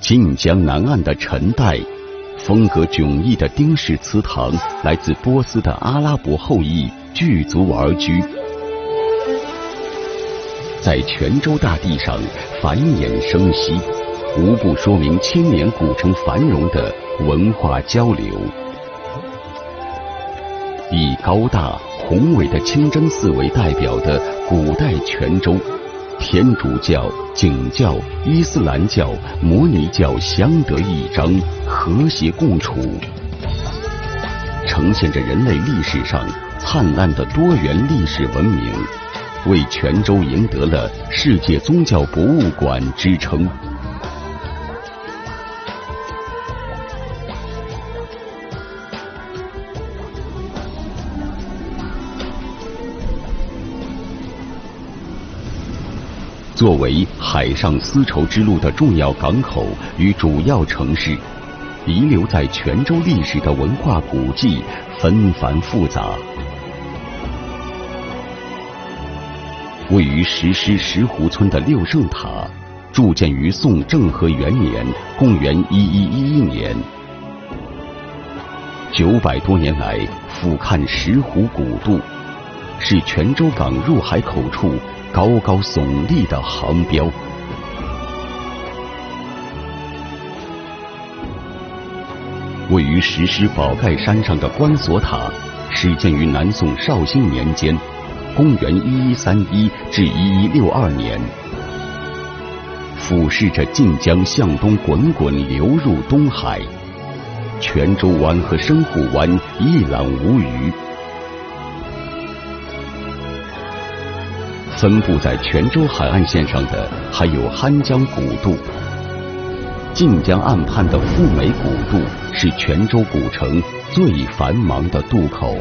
晋江南岸的陈代，风格迥异的丁氏祠堂，来自波斯的阿拉伯后裔聚族而居，在泉州大地上繁衍生息，无不说明千年古城繁荣的文化交流。以高大宏伟的清真寺为代表的古代泉州。天主教、景教、伊斯兰教、摩尼教相得益彰，和谐共处，呈现着人类历史上灿烂的多元历史文明，为泉州赢得了世界宗教博物馆之称。作为海上丝绸之路的重要港口与主要城市，遗留在泉州历史的文化古迹纷繁复杂。位于石狮石湖村的六圣塔，筑建于宋政和元年（公元一一一一年），九百多年来俯瞰石湖古渡，是泉州港入海口处。高高耸立的航标，位于石狮宝盖山上的关锁塔，始建于南宋绍兴年间（公元一一三一至一一六二年），俯视着晋江向东滚滚流入东海，泉州湾和深沪湾一览无余。分布在泉州海岸线上的还有汉江古渡，晋江岸畔的富美古渡是泉州古城最繁忙的渡口。